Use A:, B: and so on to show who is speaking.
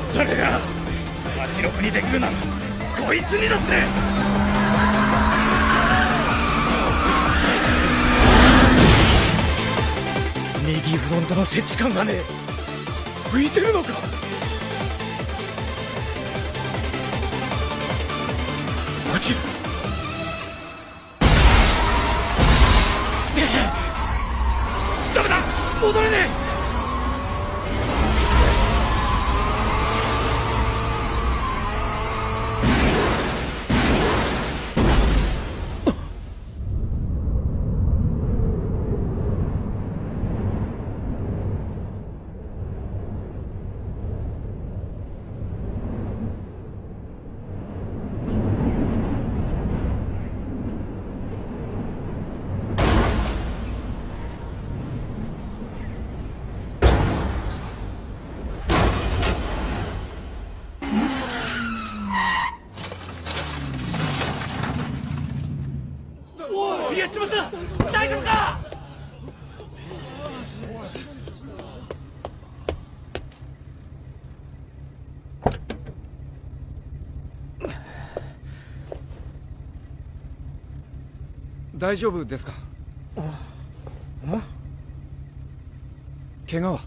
A: ったれがにできるな。んこいつにだって。右フロントの設置感がね浮いてるのか。ダメだ。戻れねえ。やっちまった大丈夫か？
B: 大丈夫ですか？怪我は？